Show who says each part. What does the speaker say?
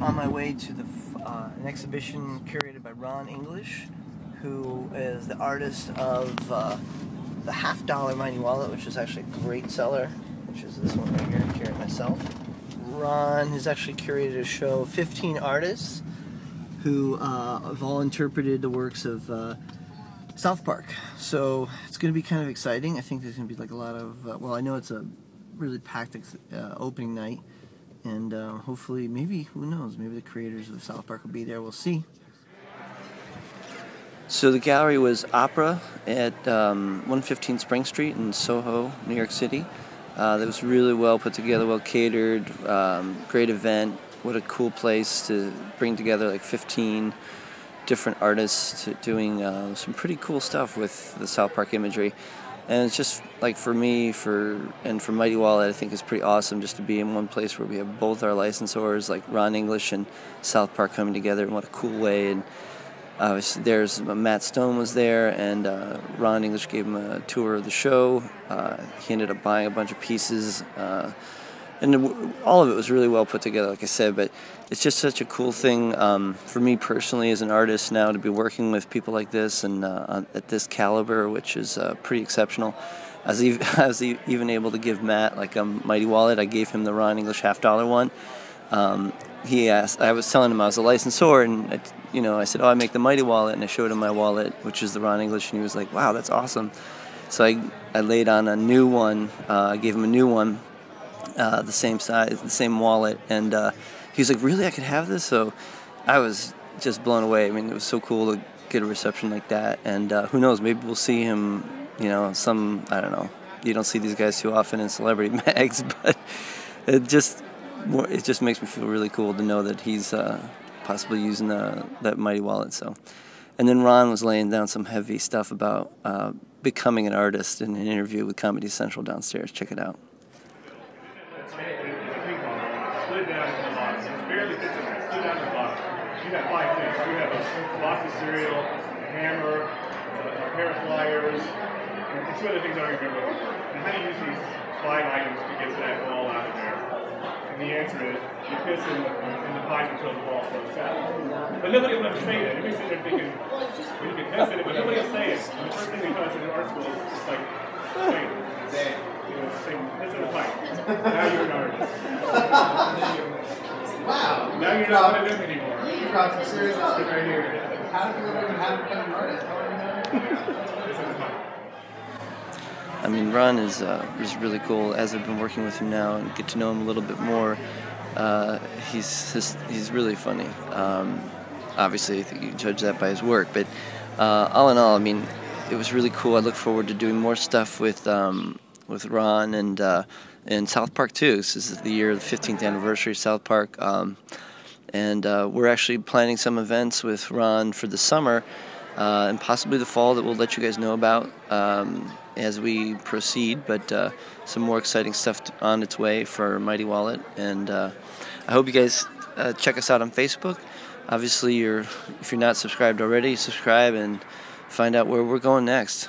Speaker 1: on my way to the uh, an exhibition curated by Ron English, who is the artist of uh, the half dollar Mighty Wallet, which is actually a great seller, which is this one right here, it myself. Ron has actually curated a show of 15 artists who uh, have all interpreted the works of uh, South Park. So it's going to be kind of exciting. I think there's going to be like a lot of, uh, well, I know it's a really packed uh, opening night and uh, hopefully, maybe who knows? Maybe the creators of South Park will be there. We'll see. So the gallery was Opera at um, 115 Spring Street in Soho, New York City. Uh, that was really well put together, well catered, um, great event. What a cool place to bring together like 15 different artists doing uh, some pretty cool stuff with the South Park imagery and it's just like for me for and for Mighty Wallet I think it's pretty awesome just to be in one place where we have both our licensors like Ron English and South Park coming together in what a cool way. And uh, there's uh, Matt Stone was there and uh, Ron English gave him a tour of the show. Uh, he ended up buying a bunch of pieces uh, and all of it was really well put together, like I said. But it's just such a cool thing um, for me personally as an artist now to be working with people like this and uh, at this caliber, which is uh, pretty exceptional. I was, even, even able to give Matt like a mighty wallet. I gave him the Ron English half dollar one. Um, he asked. I was telling him I was a licensor, and I, you know, I said, "Oh, I make the mighty wallet," and I showed him my wallet, which is the Ron English, and he was like, "Wow, that's awesome." So I, I laid on a new one. Uh, I gave him a new one uh, the same size, the same wallet, and uh, he was like, "Really, I could have this?" So I was just blown away. I mean, it was so cool to get a reception like that, and uh, who knows, maybe we'll see him. You know, some I don't know. You don't see these guys too often in celebrity mags, but it just it just makes me feel really cool to know that he's uh, possibly using the, that mighty wallet. So, and then Ron was laying down some heavy stuff about uh, becoming an artist in an interview with Comedy Central downstairs. Check it out.
Speaker 2: You have five things. You have a box of cereal, a hammer, a pair of pliers, and two other things I remember. And how do you use these five items to get that ball out of there? And the answer is you piss in the, in the pipe until the ball floats out. But nobody will ever say that. Everybody's sitting there thinking, well, you can piss in it, but nobody will say it. And the first thing we taught us in art school is just like, wait, you know, saying, piss in the pipe. Now you're an artist.
Speaker 3: Wow.
Speaker 2: Now you're not of them anymore
Speaker 3: right here. How do?
Speaker 1: I mean, Ron is uh, is really cool. As I've been working with him now and get to know him a little bit more, uh, he's he's, he's really funny. Um, obviously, I think you judge that by his work, but uh, all in all, I mean, it was really cool. I look forward to doing more stuff with um, with Ron and uh, and South Park too. This is the year, of the 15th anniversary of South Park. Um, and uh, we're actually planning some events with Ron for the summer uh, and possibly the fall that we'll let you guys know about um, as we proceed. But uh, some more exciting stuff on its way for Mighty Wallet, and uh, I hope you guys uh, check us out on Facebook. Obviously, you're if you're not subscribed already, subscribe and find out where we're going next.